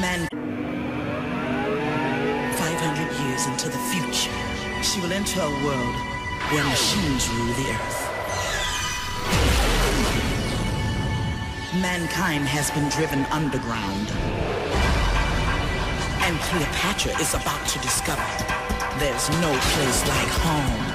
Man. 500 years into the future, she will enter a world where machines rule the earth. Mankind has been driven underground. And Cleopatra is about to discover there's no place like home.